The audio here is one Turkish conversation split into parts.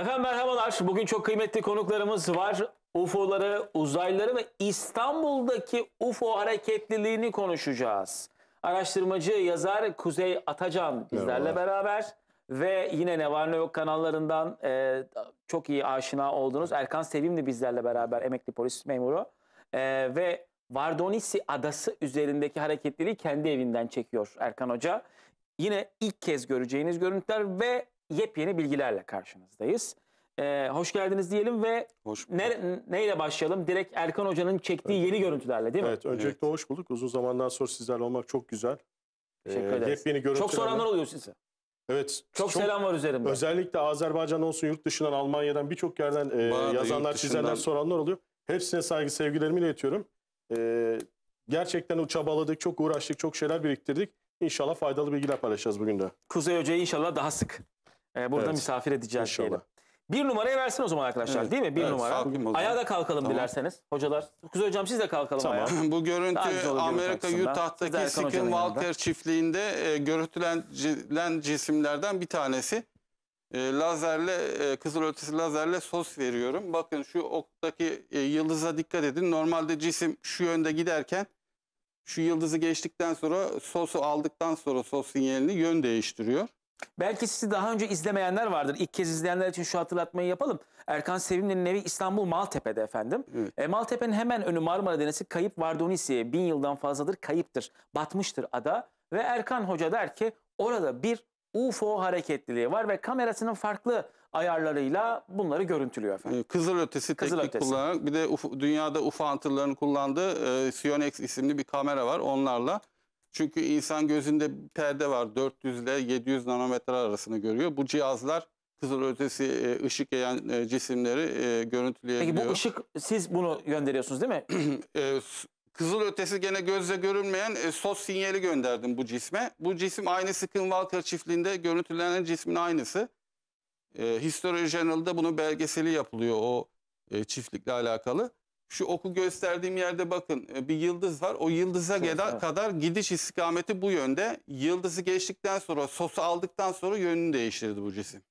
Efendim merhabalar. Bugün çok kıymetli konuklarımız var. UFO'ları, uzaylıları ve İstanbul'daki UFO hareketliliğini konuşacağız. Araştırmacı, yazar Kuzey Atacan bizlerle Merhabalar. beraber ve yine Ne Var Ne Yok kanallarından e, çok iyi aşina olduğunuz Erkan Sevim de bizlerle beraber emekli polis memuru E, ve Vardonisi adası üzerindeki hareketliliği kendi evinden çekiyor Erkan Hoca. Yine ilk kez göreceğiniz görüntüler ve yepyeni bilgilerle karşınızdayız. E, hoş geldiniz diyelim ve Hoş bulduk. ne, neyle başlayalım? Direkt Erkan Hoca'nın çektiği yeni görüntülerle değil mi? Evet, öncelikle hoş bulduk. Uzun zamandan sonra sizlerle olmak çok güzel. Teşekkür Ee, ederiz. Yepyeni görüntülerle. Çok soranlar oluyor size. Evet. Çok, selam var üzerimde. Özellikle Azerbaycan olsun, yurt dışından, Almanya'dan birçok yerden e, Bana yazanlar, çizenler, dışından- soranlar oluyor. Hepsine saygı, sevgilerimi iletiyorum. Ee, gerçekten çabaladık, çok uğraştık, çok şeyler biriktirdik. İnşallah faydalı bilgiler paylaşacağız bugün de. Kuzey Hoca'yı inşallah daha sık e, burada Evet. misafir edeceğiz İnşallah. diyelim. Bir numarayı versin o zaman arkadaşlar Evet. değil mi? Bir Evet, numara. Ayağa da kalkalım Tamam. dilerseniz. Hocalar. Kuzey Hocam siz de kalkalım Tamam. ayağa. Bu görüntü Amerika Utah'taki Skinwalker yanında. çiftliğinde e, görüntülenen cisimlerden bir tanesi. E, lazerle, e, kızılötesi lazerle sos veriyorum. Bakın şu oktaki e, yıldıza dikkat edin. Normalde cisim şu yönde giderken şu yıldızı geçtikten sonra sosu aldıktan sonra sos sinyalini yön değiştiriyor. Belki sizi daha önce izlemeyenler vardır. İlk kez izleyenler için şu hatırlatmayı yapalım. Erkan Sevimli'nin evi İstanbul Maltepe'de efendim. Evet. E, Maltepe'nin hemen önü Marmara Denizi kayıp Vardonisi. Bin yıldan fazladır kayıptır. Batmıştır ada. Ve Erkan Hoca der ki orada bir UFO hareketliliği var ve kamerasının farklı ayarlarıyla bunları görüntülüyor efendim. E, Kızılötesi Kızılötesi. teknik kullanarak bir de UFO dünyada UFO hunter'ların kullandığı e, Sionex isimli bir kamera var onlarla. Çünkü insan gözünde bir perde var 400 ile 700 nanometre arasını görüyor. Bu cihazlar kızılötesi e, ışık yayan e, cisimleri e, Peki görüntüleyebiliyor. bu ışık siz bunu gönderiyorsunuz değil mi? S- Kızılötesi gene gözle görünmeyen e, sos sinyali gönderdim bu cisme. Bu cisim aynı Skinwalker çiftliğinde görüntülenen cismin aynısı. E, History Journal'da bunun belgeseli yapılıyor o e, çiftlikle alakalı. Şu oku gösterdiğim yerde bakın e, bir yıldız var. O yıldıza Evet, kadar, evet. kadar gidiş istikameti bu yönde. Yıldızı geçtikten sonra sosu aldıktan sonra yönünü değiştirdi bu cisim.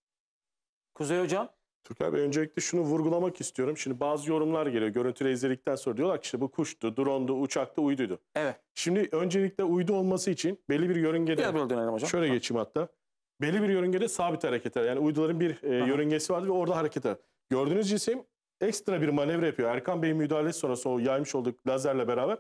Kuzey Hocam. Türker Bey öncelikle şunu vurgulamak istiyorum. Şimdi bazı yorumlar geliyor. Görüntüleri izledikten sonra diyorlar ki işte bu kuştu, drone'du, uçaktı, uyduydu. Evet. Şimdi öncelikle uydu olması için belli bir yörüngede Biraz böyle dönelim hocam. Şöyle geçeyim hatta. Belli bir yörüngede sabit hareket eder. Yani uyduların bir e, yörüngesi vardır ve orada hareket eder. Gördüğünüz cisim ekstra bir manevra yapıyor. Erkan Bey'in müdahalesi sonrası o yaymış olduk lazerle beraber.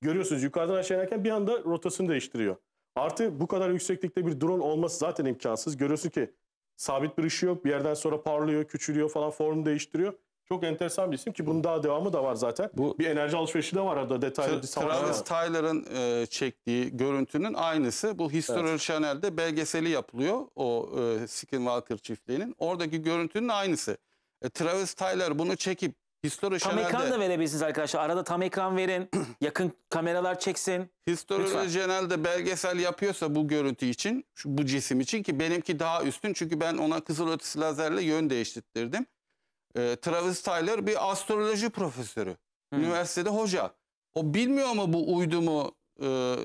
Görüyorsunuz yukarıdan aşağı inerken bir anda rotasını değiştiriyor. Artı bu kadar yükseklikte bir drone olması zaten imkansız. Görüyorsun ki sabit bir ışığı yok. Bir yerden sonra parlıyor, küçülüyor falan formu değiştiriyor. Çok enteresan bir isim ki bunun daha devamı da var zaten. Bu- bir enerji alışverişi de var arada detaylı Travis. Tyler'ın e, çektiği görüntünün aynısı. Bu History Evet. Channel'de belgeseli yapılıyor o e, Skinwalker çiftliğinin. Oradaki görüntünün aynısı. E, Travis Tyler bunu çekip History Tam ekran da Channel'de verebilirsiniz arkadaşlar. Arada tam ekran verin. Yakın kameralar çeksin. History. Channel'de belgesel yapıyorsa bu görüntü için, şu, bu cisim için ki benimki daha üstün çünkü ben ona kızılötesi lazerle yön değiştirdim. E, Travis Tyler bir astroloji profesörü. Hmm. Üniversitede hoca. O bilmiyor mu bu uydu mu e,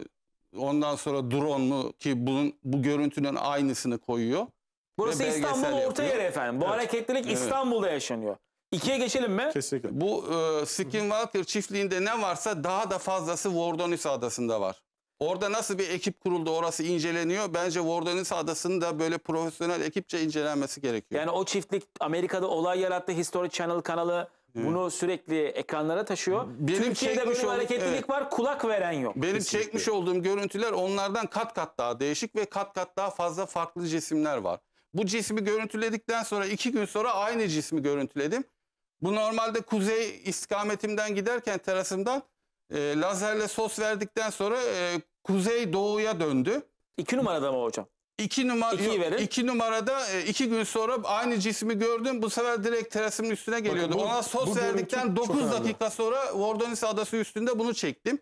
ondan sonra drone mu ki bunun bu görüntünün aynısını koyuyor. Burası Ve belgesel İstanbul'un orta yapıyor. yeri efendim. Bu Evet. hareketlilik Evet. İstanbul'da yaşanıyor. İkiye geçelim mi? Kesinlikle. Bu e, Skinwalker çiftliğinde ne varsa daha da fazlası Vordonis adasında var. Orada nasıl bir ekip kuruldu orası inceleniyor. Bence Vordonis adasının da böyle profesyonel ekipçe incelenmesi gerekiyor. Yani o çiftlik Amerika'da olay yarattı. History Channel kanalı bunu sürekli ekranlara taşıyor. Benim Türkiye'de çekmiş böyle bir hareketlilik evet. var. Kulak veren yok. Benim Kesinlikle. çekmiş olduğum görüntüler onlardan kat kat daha değişik ve kat kat daha fazla farklı cisimler var. Bu cismi görüntüledikten sonra iki gün sonra aynı cismi görüntüledim. Bu normalde kuzey istikametimden giderken terasımdan e, lazerle sos verdikten sonra e, kuzey doğuya döndü. İki numarada mı hocam? İki, numara, verin. iki numarada e, iki gün sonra aynı cismi gördüm. Bu sefer direkt terasımın üstüne geliyordu. bu- Ona sos görüntü verdikten çok 9 önemli. dakika sonra Vordonis Adası üstünde bunu çektim.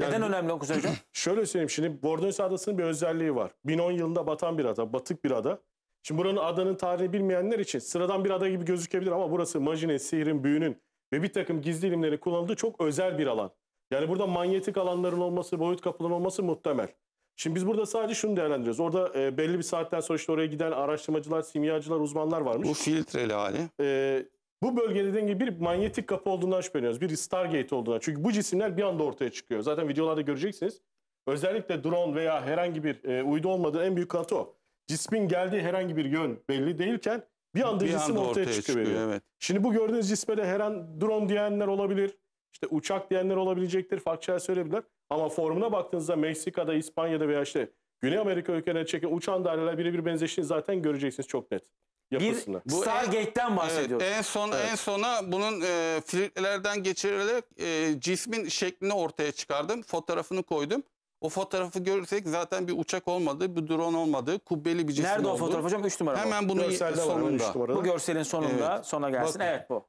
Yani Neden bu- önemli o Kuzey hocam? Şöyle söyleyeyim şimdi Bordeaux Adası'nın bir özelliği var. 1010 yılında batan bir ada, batık bir ada. Şimdi buranın adanın tarihini bilmeyenler için sıradan bir ada gibi gözükebilir ama burası majinin, sihrin, büyünün ve bir takım gizli ilimlerin kullanıldığı çok özel bir alan. Yani burada manyetik alanların olması, boyut kapıların olması muhtemel. Şimdi biz burada sadece şunu değerlendiriyoruz. Orada e, belli bir saatten sonra işte oraya giden araştırmacılar, simyacılar, uzmanlar varmış. Bu filtreli hali. E, bu bölgede dediğim gibi bir manyetik kapı olduğundan şüpheleniyoruz. Bir Stargate olduğundan. Çünkü bu cisimler bir anda ortaya çıkıyor. Zaten videolarda göreceksiniz. Özellikle drone veya herhangi bir e, uydu olmadığı en büyük kanıtı o. Cismin geldiği herhangi bir yön belli değilken bir anda Bir cisim anda ortaya, ortaya çıkıyor. çıkıyor. Evet. Şimdi bu gördüğünüz cisme de her an drone diyenler olabilir. İşte uçak diyenler olabilecektir. Farklı şeyler söyleyebilirler. Ama formuna baktığınızda Meksika'da, İspanya'da veya işte Güney Amerika ülkelerine çeken uçan daireler birebir benzeştiğini zaten göreceksiniz çok net. Bir Yapısını. Bu Stargate'den Evet, bahsediyoruz. en son Evet. en sona bunun e, filtrelerden geçirilerek e, cismin şeklini ortaya çıkardım. Fotoğrafını koydum. O fotoğrafı görürsek zaten bir uçak olmadığı, bir drone olmadığı, kubbeli bir cisim Nerede o olduğu. fotoğraf hocam? 3 numara. Hemen bunun Görselde var hemen üç sonunda. bu görselin sonunda Evet. sona gelsin. Bakın. Evet bu.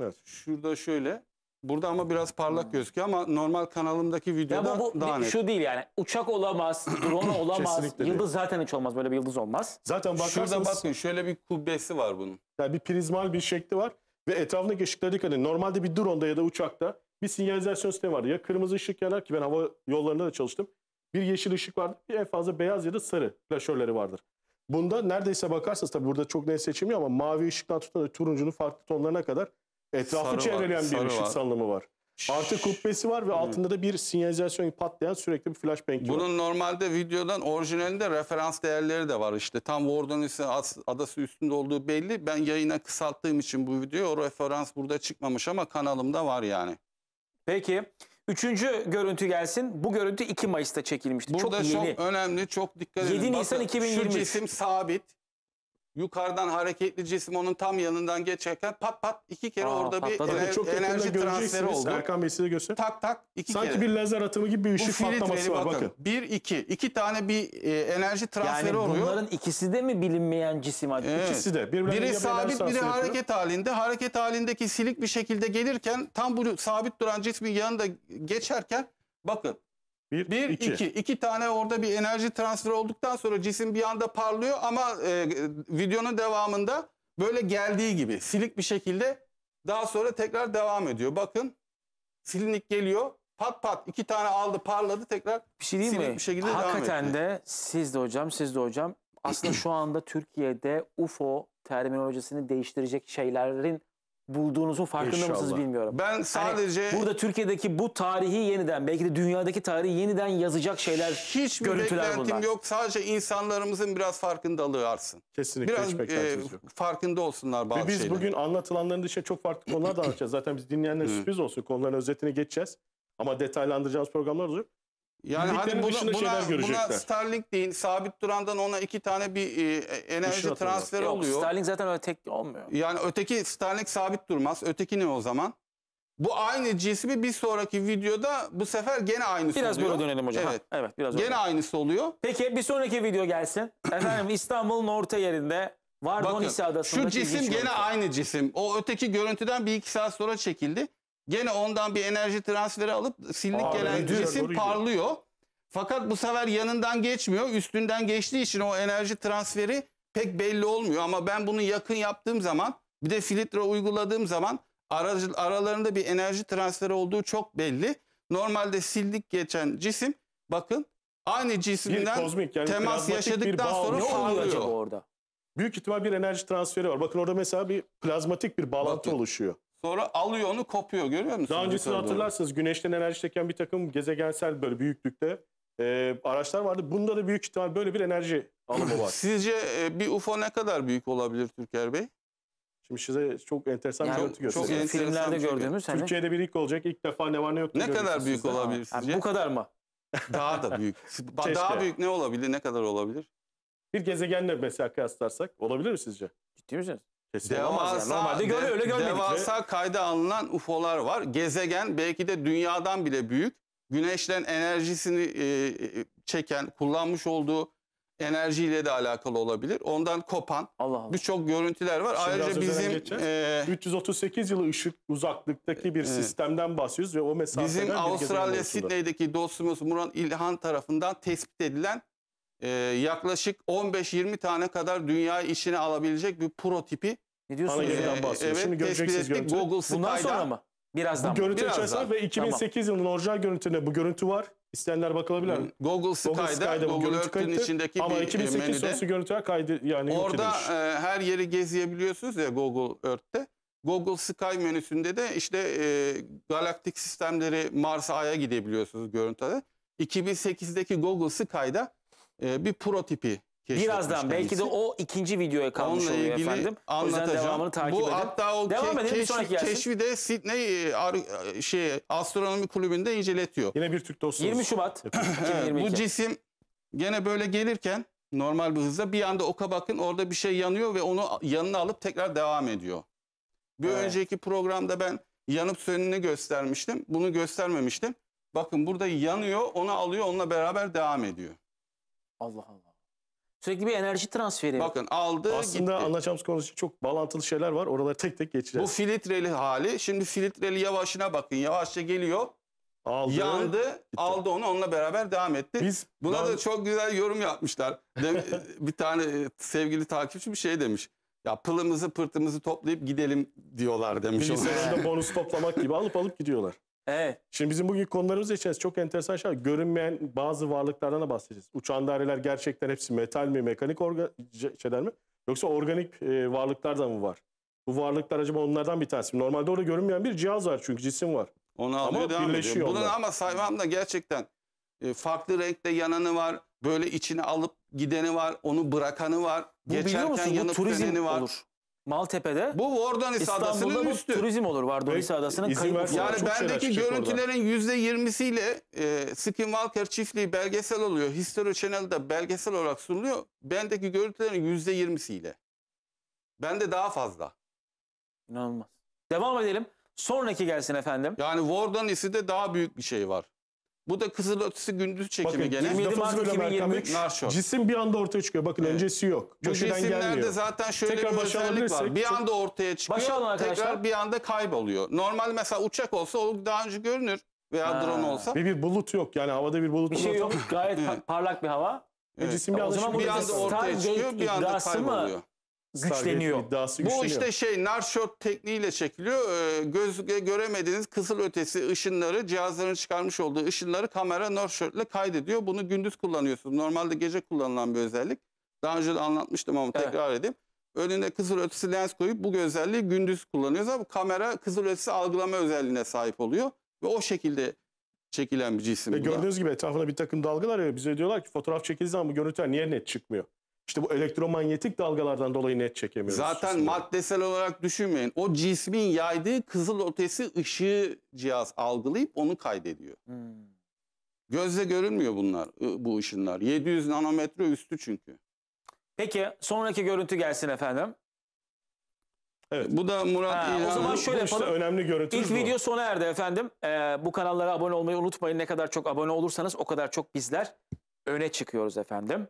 Evet. Şurada şöyle. Burada ama biraz parlak gözüküyor ama normal kanalımdaki Ya videoda bu, bu daha bir- net. şu değil yani. Uçak olamaz, drone olamaz, Kesinlikle yıldız değil. zaten hiç olmaz. Böyle bir yıldız olmaz. Zaten bakarsanız Şurada bakın şöyle bir kubbesi var bunun. yani bir prizmal bir şekli var ve etrafındaki ışıklara dikkat edin. Normalde bir drone'da ya da uçakta bir sinyalizasyon sistemi vardı. Ya kırmızı ışık yanar ki ben hava yollarında da çalıştım. Bir yeşil ışık vardı. Bir en fazla beyaz ya da sarı flaşörleri vardır. Bunda neredeyse bakarsanız tabii burada çok net seçilmiyor ama mavi ışıktan tutun da turuncunun farklı tonlarına kadar etrafı Sarı var, çevreleyen bir sarı ışık var. salınımı var. Artı kubbesi var ve altında da bir sinyalizasyon patlayan sürekli bir flashbang var. Bunun normalde videodan orijinalinde referans değerleri de var işte. Tam as- adası üstünde olduğu belli. Ben yayına kısalttığım için bu videoyu o referans burada çıkmamış ama kanalımda var yani. Peki. Üçüncü görüntü gelsin. Bu görüntü 2 Mayıs'ta çekilmişti. Burada çok çok, yeni. önemli, çok dikkat edin. 7 Nisan Bakın, 2023. Şu cisim sabit. Yukarıdan hareketli cisim onun tam yanından geçerken pat pat iki kere Aa, orada bir ener- çok enerji transferi oldu. Erkan Bey size göster. Tak tak iki Sanki kere. bir lazer atımı gibi bir Bu ışık patlaması var bakın. bakın. Bir, iki. iki tane bir e, enerji transferi Yani oluyor. bunların ikisi de mi bilinmeyen cisim acaba? Evet. İkisi de. Biri bir sabit biri transferi yapıyor. hareket halinde. Hareket halindeki silik bir şekilde gelirken tam bu sabit duran cismin yanında geçerken bakın Bir, bir iki. iki. iki tane orada bir enerji transferi olduktan sonra cisim bir anda parlıyor ama e, videonun devamında böyle geldiği gibi silik bir şekilde daha sonra tekrar devam ediyor. Bakın silinik geliyor pat pat iki tane aldı parladı tekrar Bir şey değil silik mi? bir şekilde devam Hakikaten etti. de siz de hocam, siz de hocam. Aslında şu anda Türkiye'de UFO terminolojisini değiştirecek şeylerin bulduğunuzun farkında mısınız İnşallah. bilmiyorum. Ben sadece Hani burada Türkiye'deki bu tarihi yeniden, belki de dünyadaki tarihi yeniden yazacak şeyler hiçbir görüntüler beklentim bunlar. yok. Sadece insanlarımızın biraz farkındalığı artsın. Kesinlikle Biraz hiç e, yok. farkında olsunlar bazı Ve biz şeylerin. bugün anlatılanların dışında çok farklı konular da anlatacağız. Zaten biz dinleyenlere sürpriz olsun. Konuların özetine geçeceğiz. Ama detaylandıracağımız programlar olacak. Yani hadi Bildiklerinin buna, buna, buna. Starlink deyin. Sabit durandan ona iki tane bir e, enerji Işın atıyorlar. transferi Yok, oluyor. Starlink zaten öyle tek olmuyor. Yani öteki Starlink sabit durmaz. Öteki ne o zaman? Bu aynı cismi bir sonraki videoda bu sefer gene aynısı Biraz oluyor. böyle dönelim hocam. Evet. Ha, evet biraz Gene öyle. aynısı oluyor. Peki bir sonraki video gelsin. Efendim İstanbul'un orta yerinde Bakın Vardonisi adasındaki şu cisim gene aynı cisim. O öteki görüntüden bir iki saat sonra çekildi. Gene ondan bir enerji transferi alıp silinlik Aa, gelen doğru cisim gidiyor. parlıyor. Fakat bu sefer yanından geçmiyor. Üstünden geçtiği için o enerji transferi pek belli olmuyor. Ama ben bunu yakın yaptığım zaman bir de filtre uyguladığım zaman aracı, aralarında bir enerji transferi olduğu çok belli. Normalde sildik geçen cisim bakın aynı Bir cisimden kozmik yani temas bir yaşadıktan sonra Ne oluşuyor. oluyor parlıyor. acaba orada? Büyük ihtimal bir enerji transferi var. Bakın orada mesela bir plazmatik bir bağlantı Bakın. oluşuyor. Sonra alıyor onu kopuyor görüyor musunuz? Daha öncesini yukarı doğru? hatırlarsınız güneşten enerji çeken bir takım gezegensel böyle büyüklükte e, araçlar vardı. Bunda da büyük ihtimal böyle bir enerji alımı var. Sizce e, bir UFO ne kadar büyük olabilir Türker Bey? Şimdi size çok enteresan Yani bir görüntü çok göstereyim. enteresan filmlerde şey. gördüğümüz hani Türkiye'de bir ilk olacak. İlk defa ne var ne yok. Ne kadar büyük olabilir? olabilir yani sizce? bu kadar mı? Daha da büyük. Ba- Keşke. Daha büyük ne olabilir? Ne kadar olabilir? Bir gezegenle mesela kıyaslarsak olabilir mi sizce? Ciddi misiniz? Kesin. Devasa- yani. Normalde göre- öyle görmedik. devasa kayda alınan UFO'lar var. Gezegen belki de dünyadan bile büyük. Güneşten enerjisini e, e, çeken, kullanmış olduğu enerjiyle de alakalı olabilir. Ondan kopan birçok görüntüler var. Şimdi Ayrıca bizim e, 338 yılı ışık uzaklıktaki bir Evet. sistemden bahsediyoruz ve o mesafeden Bizim Avustralya. Sydney'deki dostumuz Murat İlhan tarafından tespit edilen e, yaklaşık 15-20 tane kadar dünyayı içine alabilecek bir protipi Ne diyorsunuz Bana ya? yeniden e, bahsediyor. Şimdi evet, tespit göreceksiniz ettik görüntüyü. Google Bundan Sky'da. sonra mı? Birazdan Bu görüntü Birazdan. içerisinde ve 2008 yılının orijinal görüntülerinde bu görüntü var. İsteyenler bakabilirler. Google Sky'da, Sky'da bu Google görüntü Earth'ün kayıtlı. içindeki Ama bir e, 2008 menüde. sonrası görüntüler kaydı yani Orada e, her yeri gezebiliyorsunuz ya Google Earth'te. Google Sky menüsünde de işte e, galaktik sistemleri Mars'a Ay'a gidebiliyorsunuz görüntüde. 2008'deki Google Sky'da e, bir prototipi Birazdan belki de o ikinci videoya kalmış Onunla oluyor ilgili efendim. O yüzden anlatacağım. devamını takip Bu edin. hatta o Devam ke- edelim, bir keşfi, sonraki gelsin. keşfi de Sydney e, ar- e, şey astronomi kulübünde inceletiyor. Yine bir Türk dostumuz. 20 Şubat Evet, 2022. bu cisim gene böyle gelirken normal bir hızla bir anda oka bakın orada bir şey yanıyor ve onu yanına alıp tekrar devam ediyor. Bir Evet. önceki programda ben yanıp sönünü göstermiştim. Bunu göstermemiştim. Bakın burada yanıyor, onu alıyor, onunla beraber devam ediyor. Allah Allah. Sürekli bir enerji transferi. Bakın aldı, Aslında gitti. anlatacağımız konu için çok bağlantılı şeyler var. Oraları tek tek Bu geçeceğiz. filtreli hali. Şimdi filtreli yavaşına bakın. Yavaşça geliyor, Aldı. yandı, aldı onu, onunla beraber devam etti. Biz Buna bazı- da çok güzel yorum yapmışlar. Dem- bir tane e, sevgili takipçi bir şey demiş. Ya pılımızı pırtımızı toplayıp gidelim diyorlar demiş. ona. bilgisayarda bonus toplamak gibi alıp alıp gidiyorlar. Evet. Şimdi bizim bugün konularımız içerisinde çok enteresan şeyler. Görünmeyen bazı varlıklardan da bahsedeceğiz. Uçan daireler gerçekten hepsi metal mi, mekanik şeyler mi? Yoksa organik e, varlıklar da mı var? Bu varlıklar acaba onlardan bir tanesi mi? Normalde orada görünmeyen bir cihaz var çünkü cisim var. Onu alıyor Ama devam birleşiyor ediyor. Bunun onlar. ama sayfamda gerçekten e, farklı renkte yananı var. Böyle içine alıp gideni var. Onu bırakanı var. Bu biliyor Geçerken musun? Bu yanıp turizm var. olur. Maltepe'de Bu Vordonis İstanbul'da Adası'nın bu üstü. turizm olur. Vardonis Ve Adası'nın izin kayıp. Yani Çok şeyler bendeki çıkacak görüntülerin yüzde yirmisiyle e, Skinwalker çiftliği belgesel oluyor. History Channel'da belgesel olarak sunuluyor. Bendeki görüntülerin yüzde yirmisiyle. Bende daha fazla. İnanılmaz. Devam edelim. Sonraki gelsin efendim. Yani Vordonis'i de daha büyük bir şey var. Bu da Kızılötesi gündüz çekimi Bakın, gene. 27 Mart lafınızı bölüyorum Erkan Bey. 2023. Narşor. Cisim bir anda ortaya çıkıyor. Bakın Evet. öncesi yok. Bu Köşeden cisimlerde gelmiyor. zaten şöyle Tekrar bir özellik var. Bir anda ortaya çıkıyor. Başa alın arkadaşlar. tekrar bir anda kayboluyor. Normal mesela uçak olsa o daha önce görünür. Veya Ha. drone olsa. Ve bir bulut yok. Yani havada bir bulut Bir şey yok. Gayet parlak bir hava. Ve Evet. cisim bir O anda zaman Bir anda ortaya çıkıyor, bir anda iddiası mı Güçleniyor. iddiası Bu güçleniyor. işte şey narshot tekniğiyle çekiliyor. Ee, gözle göremediğiniz kızıl ötesi ışınları cihazların çıkarmış olduğu ışınları kamera narshot ile kaydediyor. Bunu gündüz kullanıyorsunuz. Normalde gece kullanılan bir özellik. Daha önce de anlatmıştım ama Evet. tekrar edeyim. Önüne kızıl ötesi lens koyup bu özelliği gündüz kullanıyoruz ama kamera kızıl ötesi algılama özelliğine sahip oluyor. Ve o şekilde çekilen bir cisim. Ve gördüğünüz gibi etrafında bir takım dalgalar ya bize diyorlar ki fotoğraf çekildiği zaman bu görüntüler niye net çıkmıyor? İşte bu elektromanyetik dalgalardan dolayı net çekemiyoruz. Zaten cisimleri. maddesel olarak düşünmeyin. O cismin yaydığı kızıl ötesi ışığı cihaz algılayıp onu kaydediyor. Hmm. Gözle görünmüyor bunlar, bu ışınlar. 700 nanometre üstü çünkü. Peki sonraki görüntü gelsin efendim. Evet. Bu da Murat Ha, o zaman şöyle işte yapalım. önemli görüntümüz İlk bu. video sona erdi efendim. Ee, bu kanallara abone olmayı unutmayın. Ne kadar çok abone olursanız o kadar çok bizler öne çıkıyoruz efendim.